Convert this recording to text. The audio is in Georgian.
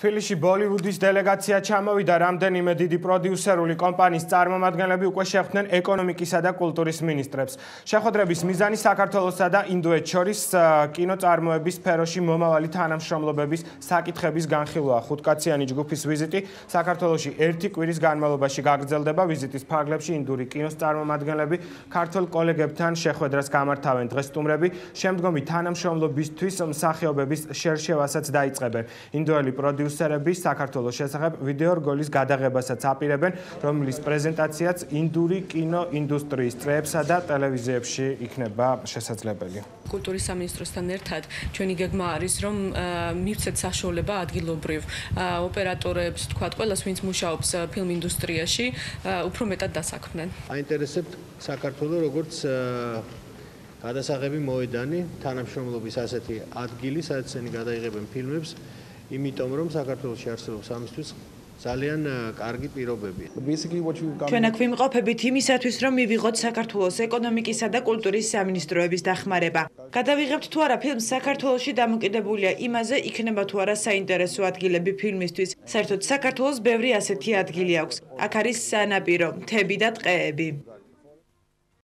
თბილისში ბოლივუდის დელეგაცია ჩამოვიდა რამდენიმე დიდი პროდიუსერული კომპანიის წარმომადგენლები უკვე შეხვდნენ ეკონომიკისა და კულტურის მინისტრებს. შეხვედრების მიზანი საქართველოსა და ინდოეთს შორის კინოწარმოების სფეროში მომავალი თანამშრომლობების საკითხების განხილვაა. ხუთკაციანი ჯგუფის ვიზიტი საქართველოში ერთი კვირის განმავლობაში გაგრძელდება. ვიზიტის ფარგლებში ინდური კინოს წარმომადგენლები ქართულ კოლეგებთან შეხვედრას გამართავენ. დღეს სტუმრები შემდგომი თანამშრომლობისთვის მსახიობების შერშევასაც დაიწყებენ. ინდოელი პროდიუსერი პროდიუსერები საქართველოს შესახებ ვიდეო რგოლის გადაღებასაც აპირებენ, რომლის პრეზენტაციაც ინდური კინოინდუსტრიის წრეებსა და ტელევიზიებში იქნება შესაძლებელი. კულტურის სამინისტროსთან ერთად ჩვენი გეგმა არის, რომ მივცეთ საშუალება ადგილობრივ ოპერატორებს, თქვა, ყველას, ვინც მუშაობს ფილმ ინდუსტრიაში, უფრო მეტად დასაქმდნენ. აინტერესებთ საქართველოს როგორც გადასაღები მოედანი, თანამშრომლობის ასეთი ადგილი, სადაც ისინი გადაიღებენ ფილმებს. იმიტომ რომ საქართველოს არსებობს ამისთვის ძალიან კარგი პირობებია. ჩვენ აქ ვიმყოფებით იმისათვის, რომ მივიღოთ საქართველოს ეკონომიკისა და კულტურის სამინისტროების დახმარება. გადავიღებთ თუ არა ფილმს საქართველოსში დამოკიდებულია იმაზე, იქნება თუ არა საინტერესო ადგილები ფილმისთვის. საერთოდ საქართველოს ბევრი ასეთი ადგილი აქვს. აქ არის სანაპირო, მთები და ტყეები.